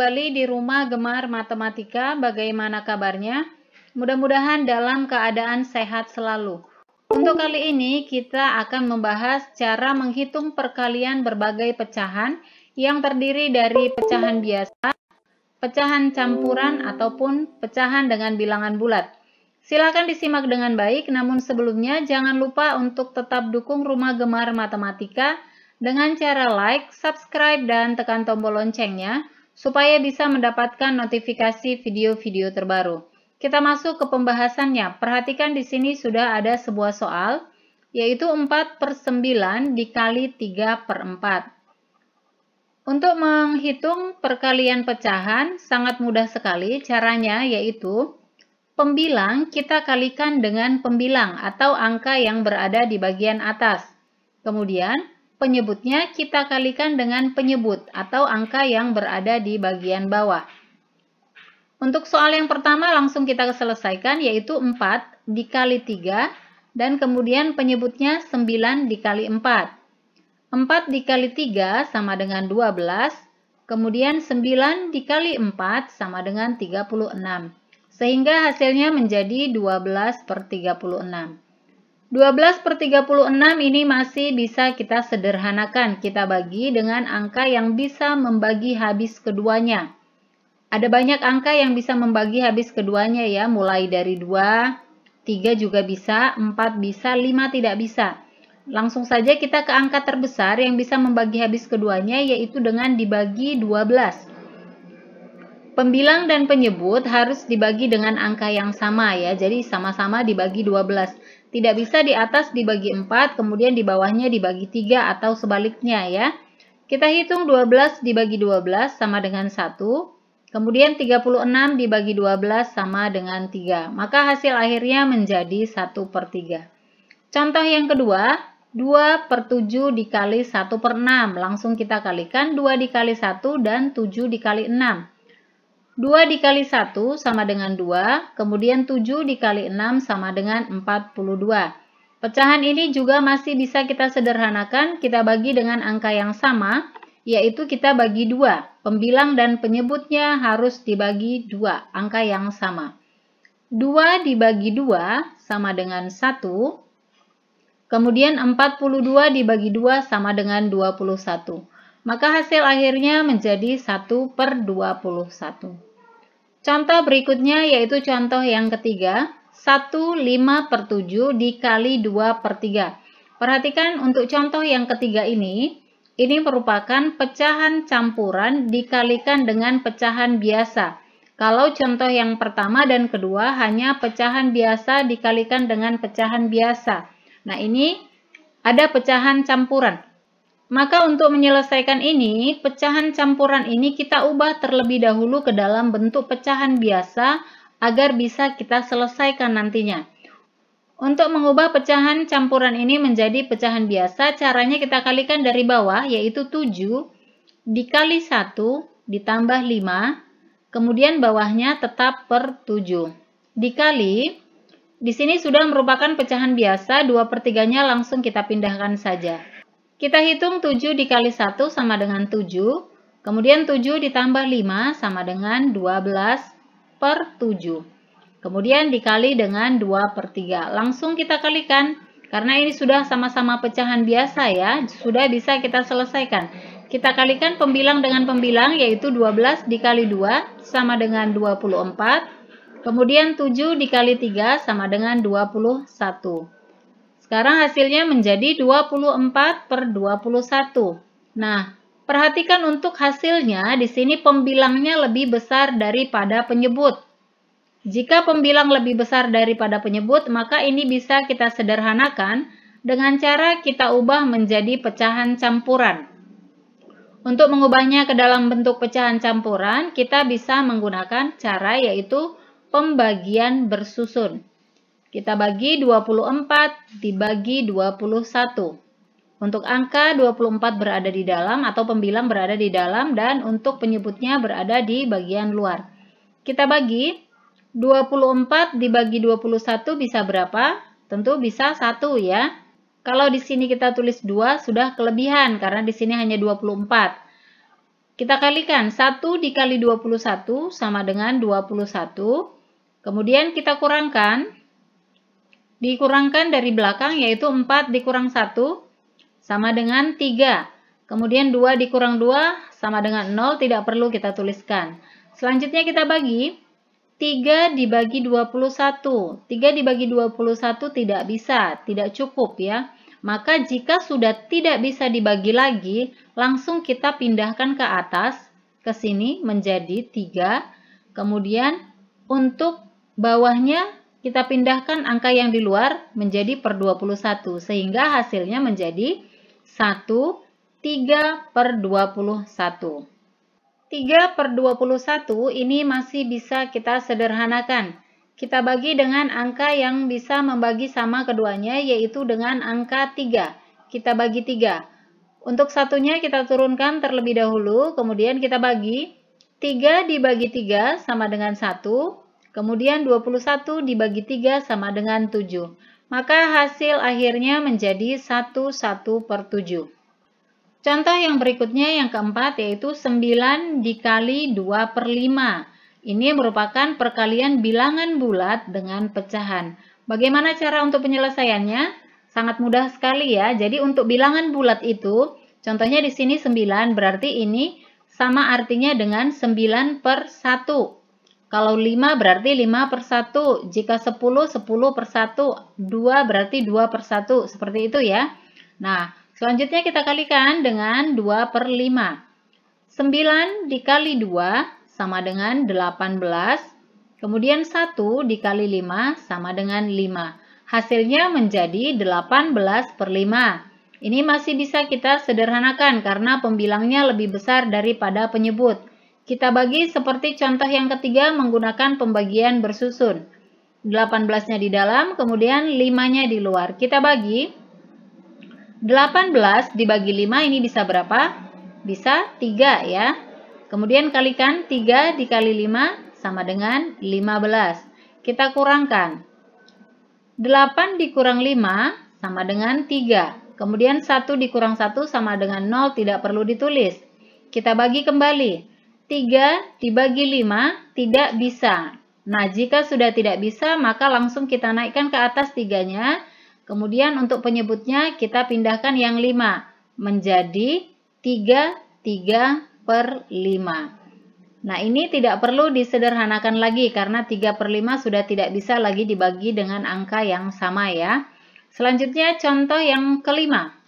kembali di rumah gemar matematika. Bagaimana kabarnya? Mudah-mudahan dalam keadaan sehat selalu. Untuk kali ini kita akan membahas cara menghitung perkalian berbagai pecahan yang terdiri dari pecahan biasa, pecahan campuran ataupun pecahan dengan bilangan bulat. Silakan disimak dengan baik, namun sebelumnya jangan lupa untuk tetap dukung Rumah Gemar Matematika dengan cara like, subscribe, dan tekan tombol loncengnya supaya bisa mendapatkan notifikasi video-video terbaru. Kita masuk ke pembahasannya. Perhatikan di sini sudah ada sebuah soal, yaitu 4 per 9 dikali 3 per 4. Untuk menghitung perkalian pecahan, sangat mudah sekali. Caranya yaitu, pembilang kita kalikan dengan pembilang atau angka yang berada di bagian atas. Kemudian, penyebutnya kita kalikan dengan penyebut atau angka yang berada di bagian bawah. Untuk soal yang pertama langsung kita selesaikan yaitu 4 dikali 3 dan kemudian penyebutnya 9 dikali 4. 4 dikali 3 sama dengan 12, kemudian 9 dikali 4 sama dengan 36. Sehingga hasilnya menjadi 12 per 36. 12 per 36 ini masih bisa kita sederhanakan. Kita bagi dengan angka yang bisa membagi habis keduanya. Ada banyak angka yang bisa membagi habis keduanya ya, mulai dari 2, 3 juga bisa, 4 bisa, 5 tidak bisa. Langsung saja kita ke angka terbesar yang bisa membagi habis keduanya yaitu dengan dibagi 12. Pembilang dan penyebut harus dibagi dengan angka yang sama ya, jadi sama-sama dibagi 12. Tidak bisa di atas dibagi 4, kemudian di bawahnya dibagi 3 atau sebaliknya ya. Kita hitung 12 dibagi 12 sama dengan 1. Kemudian 36 dibagi 12 sama dengan 3. Maka hasil akhirnya menjadi 1 per 3. Contoh yang kedua, 2 per 7 dikali 1 per 6. Langsung kita kalikan 2 dikali 1 dan 7 dikali 6. 2 dikali 1 sama dengan 2, kemudian 7 dikali 6 sama dengan 42. Pecahan ini juga masih bisa kita sederhanakan, kita bagi dengan angka yang sama, yaitu kita bagi 2. Pembilang dan penyebutnya harus dibagi 2, angka yang sama. 2 dibagi 2 sama dengan 1, kemudian 42 dibagi 2 sama dengan 21. Maka hasil akhirnya menjadi 1 per 21. Contoh berikutnya yaitu contoh yang ketiga, 1 5 per 7 dikali 2 per 3. Perhatikan untuk contoh yang ketiga ini, ini merupakan pecahan campuran dikalikan dengan pecahan biasa. Kalau contoh yang pertama dan kedua hanya pecahan biasa dikalikan dengan pecahan biasa. Nah ini ada pecahan campuran. Maka untuk menyelesaikan ini, pecahan campuran ini kita ubah terlebih dahulu ke dalam bentuk pecahan biasa agar bisa kita selesaikan nantinya. Untuk mengubah pecahan campuran ini menjadi pecahan biasa, caranya kita kalikan dari bawah, yaitu 7 dikali 1 ditambah 5, kemudian bawahnya tetap per 7. Dikali, di sini sudah merupakan pecahan biasa, 2 per 3-nya langsung kita pindahkan saja. Kita hitung 7 dikali 1 sama dengan 7. Kemudian 7 ditambah 5 sama dengan 12 per 7. Kemudian dikali dengan 2 per 3. Langsung kita kalikan. Karena ini sudah sama-sama pecahan biasa ya. Sudah bisa kita selesaikan. Kita kalikan pembilang dengan pembilang yaitu 12 dikali 2 sama dengan 24. Kemudian 7 dikali 3 sama dengan 21. Sekarang hasilnya menjadi 24 per 21. Nah, perhatikan untuk hasilnya, di sini pembilangnya lebih besar daripada penyebut. Jika pembilang lebih besar daripada penyebut, maka ini bisa kita sederhanakan dengan cara kita ubah menjadi pecahan campuran. Untuk mengubahnya ke dalam bentuk pecahan campuran, kita bisa menggunakan cara yaitu pembagian bersusun. Kita bagi 24 dibagi 21. Untuk angka 24 berada di dalam atau pembilang berada di dalam dan untuk penyebutnya berada di bagian luar. Kita bagi 24 dibagi 21 bisa berapa? Tentu bisa 1 ya. Kalau di sini kita tulis 2 sudah kelebihan karena di sini hanya 24. Kita kalikan 1 dikali 21 sama dengan 21. Kemudian kita kurangkan. Dikurangkan dari belakang yaitu 4 dikurang 1 sama dengan 3. Kemudian 2 dikurang 2 sama dengan 0 tidak perlu kita tuliskan. Selanjutnya kita bagi. 3 dibagi 21. 3 dibagi 21 tidak bisa, tidak cukup ya. Maka jika sudah tidak bisa dibagi lagi, langsung kita pindahkan ke atas, ke sini menjadi 3. Kemudian untuk bawahnya kita pindahkan angka yang di luar menjadi per 21. Sehingga hasilnya menjadi 1, 3 per 21. 3 per 21 ini masih bisa kita sederhanakan kita bagi dengan angka yang bisa membagi sama keduanya, yaitu dengan angka 3. Kita bagi 3. Untuk satunya kita turunkan terlebih dahulu, kemudian kita bagi. 3 dibagi 3 sama dengan 1, kemudian 21 dibagi 3 sama dengan 7. Maka hasil akhirnya menjadi 1 1 per 7. Contoh yang berikutnya yang keempat yaitu 9 dikali 2 per 5. Ini merupakan perkalian bilangan bulat dengan pecahan. Bagaimana cara untuk penyelesaiannya? Sangat mudah sekali ya. Jadi untuk bilangan bulat itu, contohnya di sini 9, berarti ini sama artinya dengan 9 per 1. Kalau 5 berarti 5 per 1. Jika 10, 10 per 1. 2 berarti 2 per 1. Seperti itu ya. Nah, selanjutnya kita kalikan dengan 2 per 5. 9 dikali 2 sama dengan 18. Kemudian 1 dikali 5 sama dengan 5. Hasilnya menjadi 18 per 5. Ini masih bisa kita sederhanakan karena pembilangnya lebih besar daripada penyebut. Kita bagi seperti contoh yang ketiga menggunakan pembagian bersusun. 18-nya di dalam, kemudian 5-nya di luar. Kita bagi. 18 dibagi 5 ini bisa berapa? Bisa 3 ya. Kemudian kalikan 3 dikali 5 sama dengan 15. Kita kurangkan. 8 dikurang 5 sama dengan 3. Kemudian 1 dikurang 1 sama dengan 0 tidak perlu ditulis. Kita bagi kembali. 3 dibagi 5 tidak bisa. Nah, jika sudah tidak bisa, maka langsung kita naikkan ke atas 3-nya. Kemudian untuk penyebutnya kita pindahkan yang 5 menjadi 3, 3, per 5. Nah, ini tidak perlu disederhanakan lagi karena 3 per 5 sudah tidak bisa lagi dibagi dengan angka yang sama ya. Selanjutnya contoh yang kelima.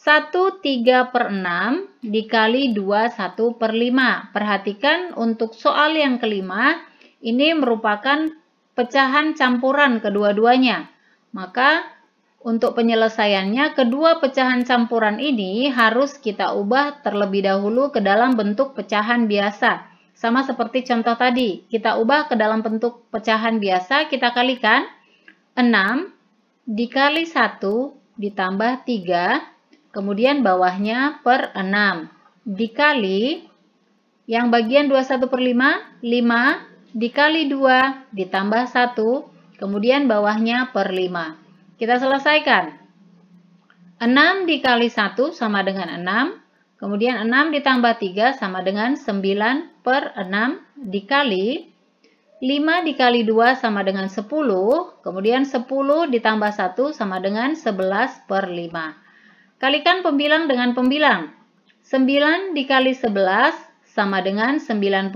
1 3 per 6 dikali 2 1 per 5. Perhatikan untuk soal yang kelima, ini merupakan pecahan campuran kedua-duanya. Maka untuk penyelesaiannya, kedua pecahan campuran ini harus kita ubah terlebih dahulu ke dalam bentuk pecahan biasa. Sama seperti contoh tadi, kita ubah ke dalam bentuk pecahan biasa, kita kalikan 6 dikali 1 ditambah 3, kemudian bawahnya per 6. Dikali, yang bagian 21 per 5, 5 dikali 2 ditambah 1, kemudian bawahnya per 5. Kita selesaikan. 6 dikali 1 sama dengan 6. Kemudian 6 ditambah 3 sama dengan 9 per 6 dikali 5 dikali 2 sama dengan 10. Kemudian 10 ditambah 1 sama dengan 11 per 5. Kalikan pembilang dengan pembilang. 9 dikali 11 sama dengan 99.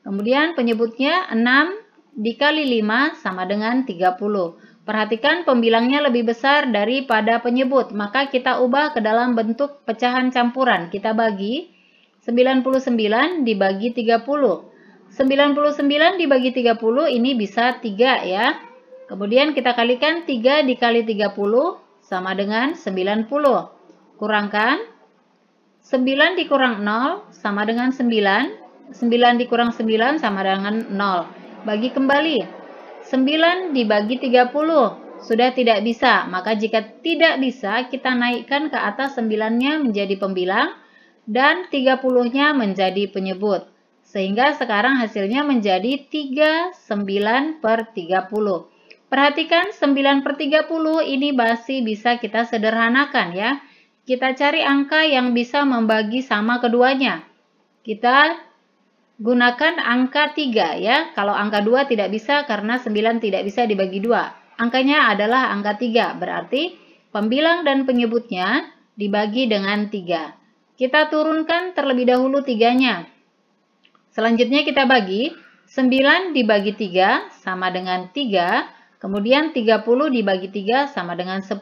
Kemudian penyebutnya 6 dikali 5 sama dengan 30. Perhatikan pembilangnya lebih besar daripada penyebut, maka kita ubah ke dalam bentuk pecahan campuran. Kita bagi 99 dibagi 30. 99 dibagi 30 ini bisa 3 ya. Kemudian kita kalikan 3 dikali 30 sama dengan 90. Kurangkan 9 dikurang 0 sama dengan 9. 9 dikurang 9 sama dengan 0. Bagi kembali. 9 dibagi 30 sudah tidak bisa. Maka jika tidak bisa, kita naikkan ke atas 9-nya menjadi pembilang dan 30-nya menjadi penyebut. Sehingga sekarang hasilnya menjadi 39 per 30. Perhatikan 9 per 30 ini masih bisa kita sederhanakan ya. kita cari angka yang bisa membagi sama keduanya. Kita gunakan angka 3 ya. Kalau angka 2 tidak bisa karena 9 tidak bisa dibagi 2. Angkanya adalah angka 3, berarti pembilang dan penyebutnya dibagi dengan 3. Kita turunkan terlebih dahulu 3-nya. Selanjutnya kita bagi 9 dibagi 3 sama dengan 3, kemudian 30 dibagi 3 sama dengan 10.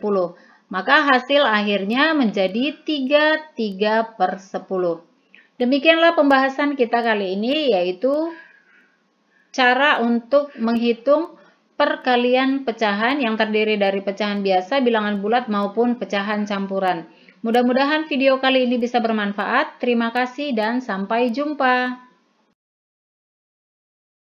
Maka hasil akhirnya menjadi 3, 3 per 10. Demikianlah pembahasan kita kali ini yaitu cara untuk menghitung perkalian pecahan yang terdiri dari pecahan biasa, bilangan bulat maupun pecahan campuran. Mudah-mudahan video kali ini bisa bermanfaat. Terima kasih dan sampai jumpa.